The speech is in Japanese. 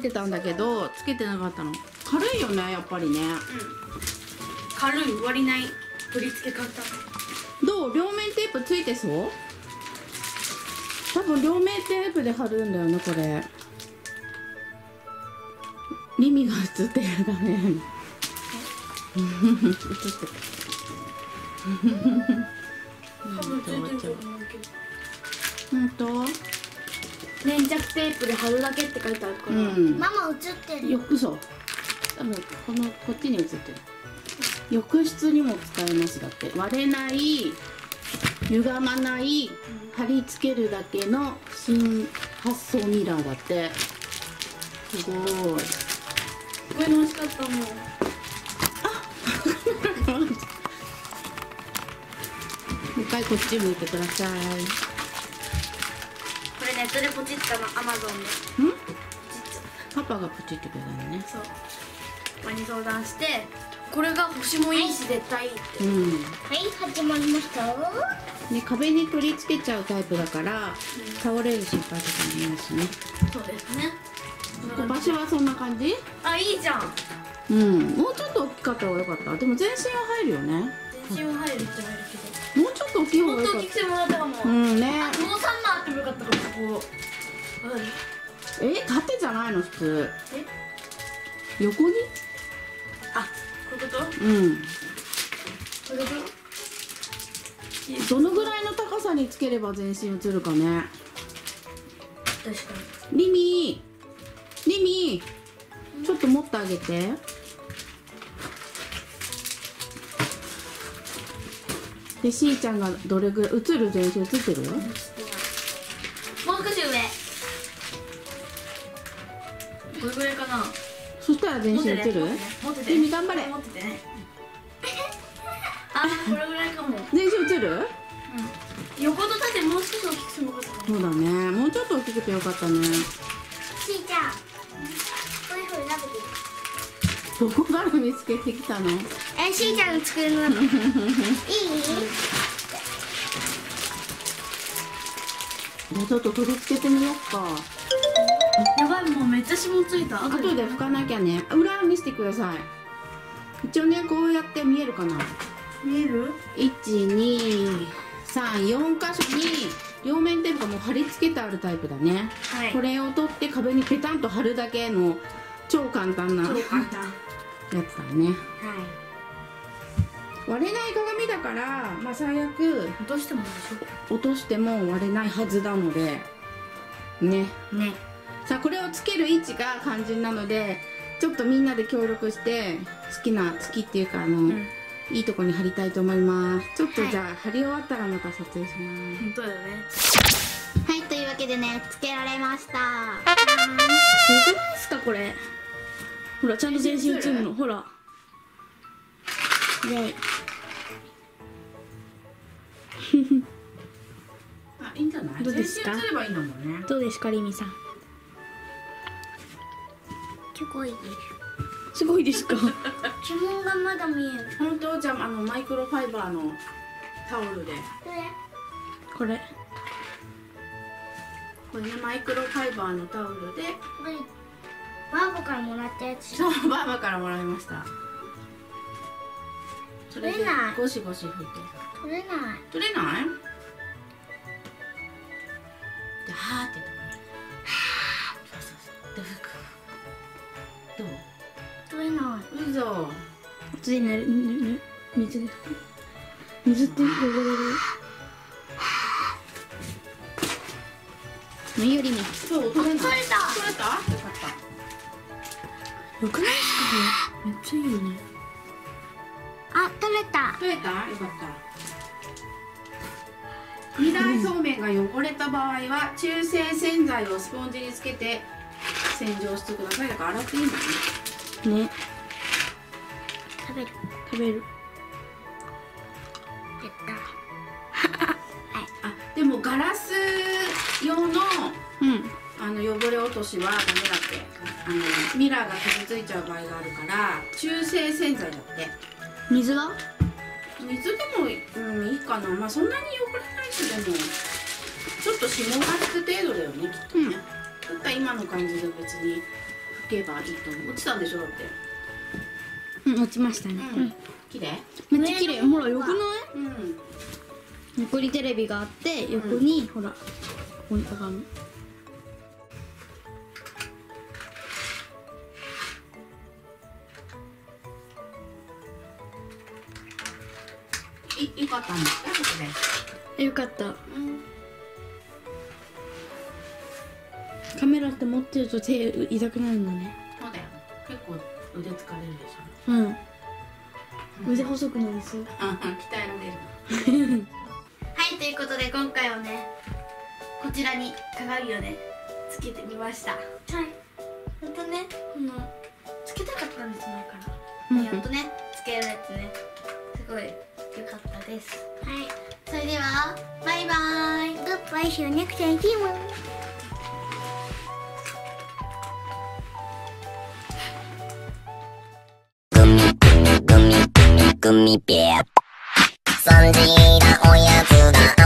届いてたんだけどつけてなかったの。軽いよねやっぱりね。うん。軽い割りない。取り付け方。どう？両面テープついてそう？多分両面テープで貼るんだよねこれ。リミが映ってる画面多分ついてると思うけど。本当粘着テープで貼るだけって書いてあるから、うん。ママ映ってる。よ嘘多分このこっちに映ってる。浴室にも使えます。だって。割れない歪まない貼り付けるだけの新発想ミラーだって。すごい。すごい楽しかったもん。もう一回こっち向いてください。これネットでポチったのアマゾンで。ん？パパがポチってくれたのね。たそう。パパに相談してこれが星もいいし絶対いいって。うん。はい始まりました。で壁に取り付けちゃうタイプだから倒れる心配とかもないしね。そうですね。場所はそんな感じ？あいいじゃん。うん。もうちょっと大きかった方がよかった。でも全身は入るよね。全身は入るって言われるけもうちょっと大きいど方がよかっ本当大きくてもらったかも、たうんね。あもう3枚。あってもよかったかもここ。うん。え縦じゃないの普通。え？横に？あこういうこと？こうん。ういうこと？どのぐらいの高さにつければ全身映るかね。確かリミリミちょっと持ってあげて。でしーちゃんがどれぐらい映る全身映ってる？う少なそしたら全身映る？持っててリミ頑張れ。持っててね。あこれぐらいかも。全身映る？横と縦もう少し大きくするのかとそうだね。もうちょっと大きくてよかったね。しーちゃん。こういうふうに食べてる。どこから見つけてきたの？えしーちゃんの机の？中 いい？じゃあちょっと取り付けてみようかやばいもうめっちゃ霜ついた。後で拭かなきゃね。裏見せてください。一応ねこうやって見えるかな。見える？1234箇所に両面テープがもう貼り付けてあるタイプだね、はい。これを取って壁にペタンと貼るだけの超簡単なや超簡単。はつだね。割れない鏡だからまあ最悪い落としても落としても割れないはずなのでね。ょねさあこれをつける位置が肝心なのでちょっとみんなで協力して好きな好きっていうかあの、ん。いいとこに貼りたいと思います。ちょっとはいじゃあ貼り終わったらまた撮影します。本当だよね。はいというわけでねつけられました。すごいですかこれ？ほらちゃんと全身映るのほら。イェイあいいんじゃない？どうですか？全身映ればいいんだもんね。どうですかりみさん？すごいです。すごいですか？指紋がまだ見える。本当？じゃああのマイクロファイバーのタオルで。これ。これ？ねマイクロファイバーのタオルで。バーバからもらったやつ。そうバーバからもらいました。それで取れない。ゴシゴシ拭いて。取れない。取れない？ではーってとこねはーそうそうそう。で拭くれない嘘ついねるねる水で水って汚れるもういいよりみそう取れない取れた取れた？よかった。よくないですか？これめっちゃいいよね。あ取れた。取れた？よかった。二段そうめんが汚れた場合は中性洗剤をスポンジにつけて洗浄してください。だから洗っていいんだね。ね食べる。食べる。やった。あでもガラス用のうん。あの汚れ落としはダメだって。あのミラーが傷ついちゃう場合があるから中性洗剤だって。水は？水でも、うん、いいかな。まあそんなに汚れないしでもちょっと霜がつく程度だよねきっとね、だったら今の感じで別にけばいいと思う。落ちたんでしょだってうん落ちましたね、うん。綺麗めっちゃ綺麗。ほらよくない？うん。横にテレビがあって横に、ほらここに鏡いよかったんですか？ここよかった。でうん。カメラって持ってると手痛くなるんだね腕疲れるでしうん。腕細くなりそう。ょ鍛えられるはいということで今回はねこちらに鏡をねつけてみました。はい。本当ねこのつけたかったんです前から、うんやっとねつけられてね。すごい良かったです。はい。それではバイバイ。Goodbye, see you next time. See you. グミグミグミグミペア。そんじなおやつだ